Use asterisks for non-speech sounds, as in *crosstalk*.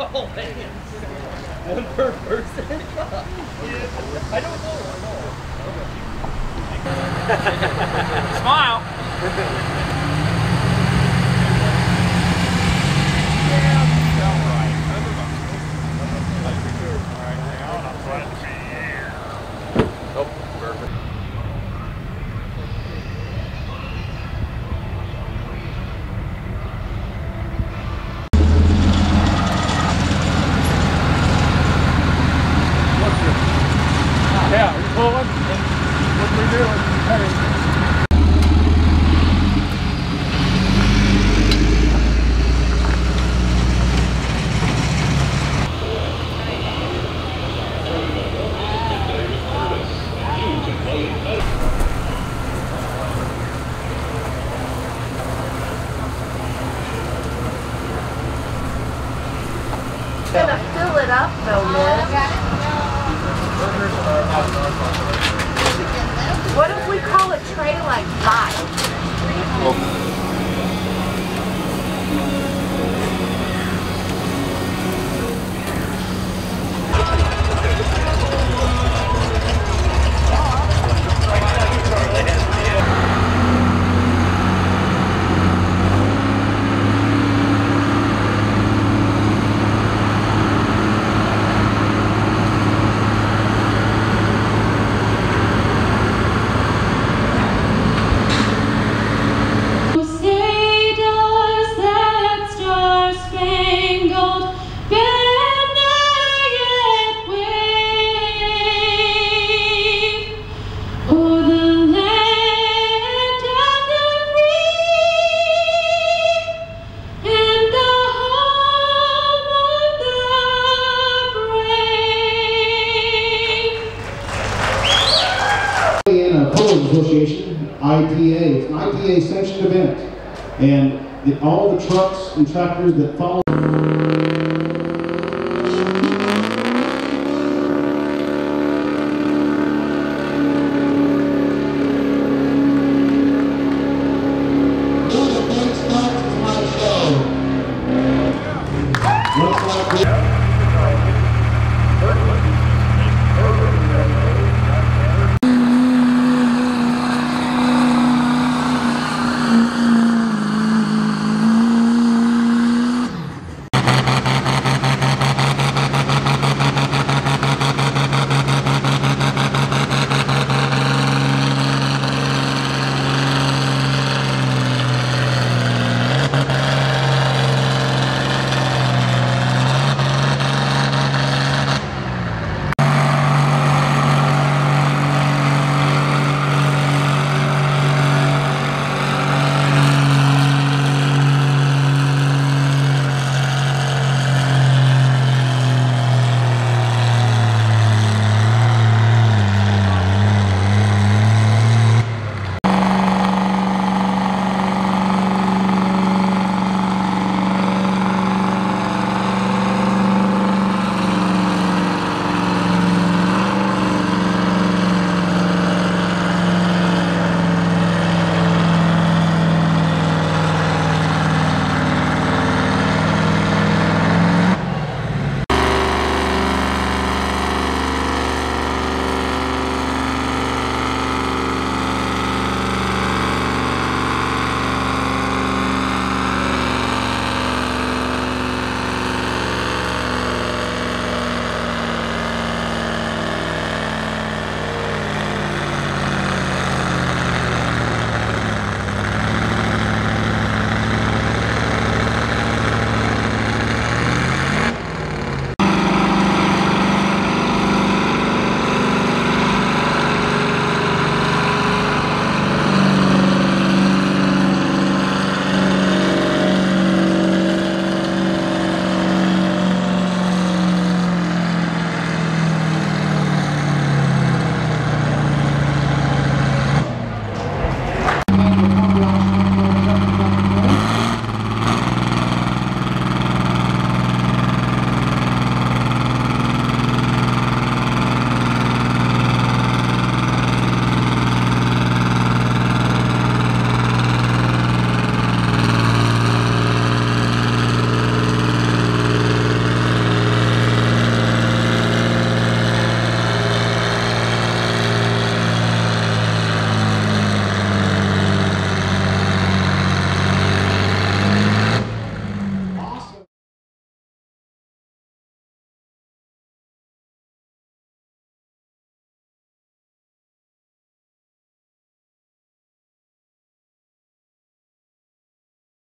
Oh man. One per person? *laughs* I don't know. Smile. *laughs* fill association, ITA. It's an ITA sanctioned event. And the, all the trucks and tractors that follow